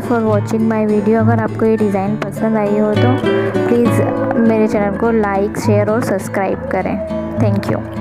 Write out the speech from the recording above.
You for watching my video अगर आपको ये डिज़ाइन पसंद आई हो तो प्लीज़ मेरे चैनल को लाइक शेयर और सब्सक्राइब करें. Thank you